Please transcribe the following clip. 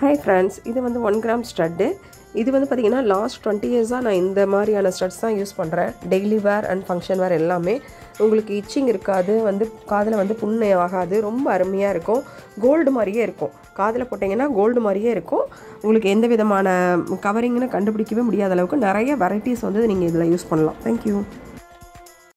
Hi friends இது வந்து one gram stud இது வந்து பார்த்திங்கன்னா லாஸ்ட் டுவெண்ட்டி இயர்ஸாக நான் இந்த மாதிரியான ஸ்டட்ஸ் தான் யூஸ் பண்ணுறேன் daily wear and function wear எல்லாமே. உங்களுக்கு இச்சிங் இருக்காது வந்து காதில் வந்து புண்ணு ஆகாது ரொம்ப அருமையாக இருக்கும். கோல்டு மாதிரியே இருக்கும். காதில் போட்டிங்கன்னா கோல்டு மாதிரியே இருக்கும். உங்களுக்கு எந்த விதமான கவரிங்னு கண்டுபிடிக்கவே முடியாத அளவுக்கு நிறைய வெரைட்டிஸ் வந்து நீங்கள் இதில் யூஸ் பண்ணலாம். தேங்க்யூ